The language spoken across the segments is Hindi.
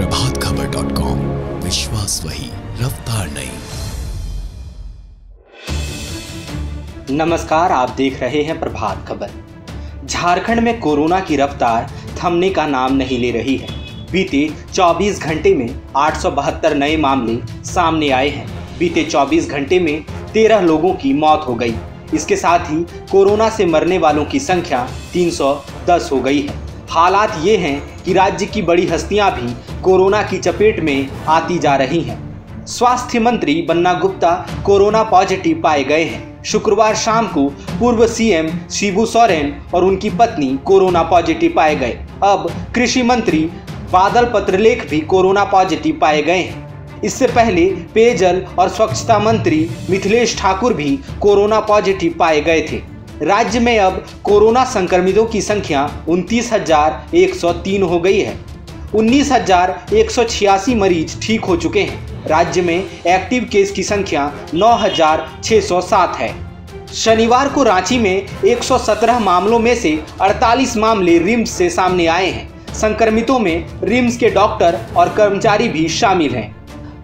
प्रभात खबर डॉट कॉम विश्वास वही, रफ्तार नहीं। नमस्कार, आप देख रहे हैं प्रभात खबर। झारखंड में कोरोना की रफ्तार थमने का नाम नहीं ले रही है। बीते 24 घंटे में 872 नए मामले सामने आए हैं। बीते 24 घंटे में 13 लोगों की मौत हो गई। इसके साथ ही कोरोना से मरने वालों की संख्या 310 हो गई है। हालात ये हैं कि राज्य की बड़ी हस्तियाँ भी कोरोना की चपेट में आती जा रही हैं। स्वास्थ्य मंत्री बन्ना गुप्ता कोरोना पॉजिटिव पाए गए हैं। शुक्रवार शाम को पूर्व सीएम शिबू सोरेन और उनकी पत्नी कोरोना पॉजिटिव पाए गए। अब कृषि मंत्री बादल पत्रलेख भी कोरोना पॉजिटिव पाए गए हैं। इससे पहले पेयजल और स्वच्छता मंत्री मिथिलेश ठाकुर भी कोरोना पॉजिटिव पाए गए थे। राज्य में अब कोरोना संक्रमितों की संख्या उनतीस हो गई है। उन्नीस मरीज़ ठीक हो चुके हैं। राज्य में एक्टिव केस की संख्या नौ हज़ार छः सौ सात है। शनिवार को रांची में 117 मामलों में से 48 मामले रिम्स से सामने आए हैं। संक्रमितों में रिम्स के डॉक्टर और कर्मचारी भी शामिल हैं।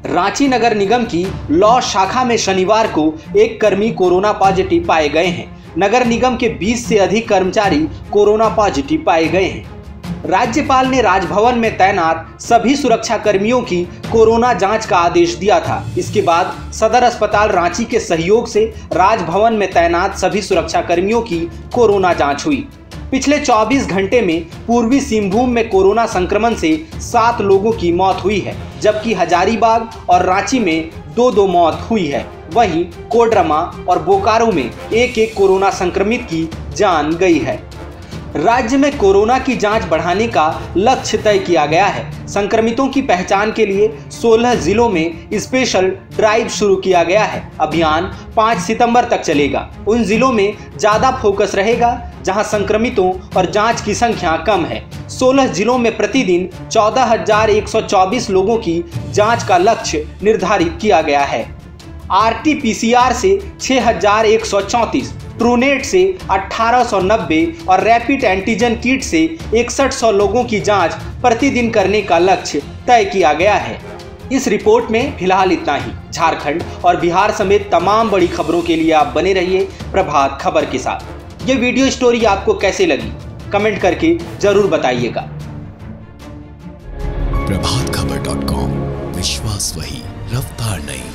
रांची नगर निगम की लॉ शाखा में शनिवार को एक कर्मी कोरोना पॉजिटिव पाए गए हैं। नगर निगम के 20 से अधिक कर्मचारी कोरोना पॉजिटिव पाए गए हैं। राज्यपाल ने राजभवन में तैनात सभी सुरक्षा कर्मियों की कोरोना जाँच का आदेश दिया था। इसके बाद सदर अस्पताल रांची के सहयोग से राजभवन में तैनात सभी सुरक्षा कर्मियों की कोरोना जाँच हुई। पिछले 24 घंटे में पूर्वी सिंहभूम में कोरोना संक्रमण से सात लोगों की मौत हुई है, जबकि हजारीबाग और रांची में दो दो मौत हुई है। वहीं कोडरमा और बोकारो में एक एक कोरोना संक्रमित की जान गई है। राज्य में कोरोना की जाँच बढ़ाने का लक्ष्य तय किया गया है। संक्रमितों की पहचान के लिए 16 जिलों में स्पेशल ड्राइव शुरू किया गया है। अभियान 5 सितंबर तक चलेगा। उन जिलों में ज़्यादा फोकस रहेगा, जहाँ संक्रमितों और जाँच की संख्या कम है। 16 जिलों में प्रतिदिन 14,124 लोगों की जाँच का लक्ष्य निर्धारित किया गया है। आरटीपीसीआर से 6,134 ट्रूनेट से 1890 और रैपिड एंटीजन किट से 6100 लोगों की जाँच प्रतिदिन करने का लक्ष्य तय किया गया है। इस रिपोर्ट में फ़िलहाल इतना ही। झारखंड और बिहार समेत तमाम बड़ी खबरों के लिए आप बने रहिए प्रभात खबर के साथ। ये वीडियो स्टोरी आपको कैसे लगी? कमेंट करके ज़रूर बताइएगा। प्रभात खबर डॉट कॉम विश्वास वही रफ्तार नहीं